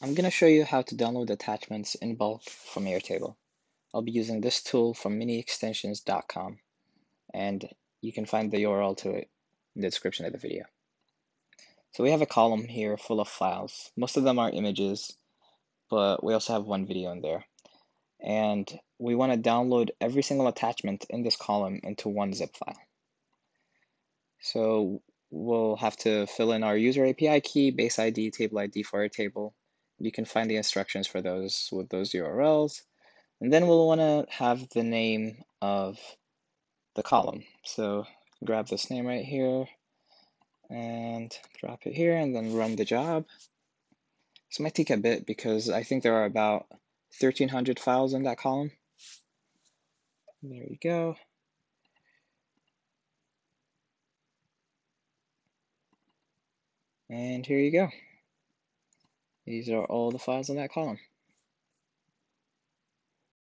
I'm going to show you how to download attachments in bulk from Airtable. I'll be using this tool from miniextensions.com and you can find the URL to it in the description of the video. So we have a column here full of files. Most of them are images, but we also have one video in there. And we want to download every single attachment in this column into one zip file. So we'll have to fill in our user API key, base ID, table ID for our table, you can find the instructions for those with those URLs. And then we'll want to have the name of the column. So grab this name right here and drop it here and then run the job. This might take a bit because I think there are about 1300 files in that column. There you go. And here you go. These are all the files in that column.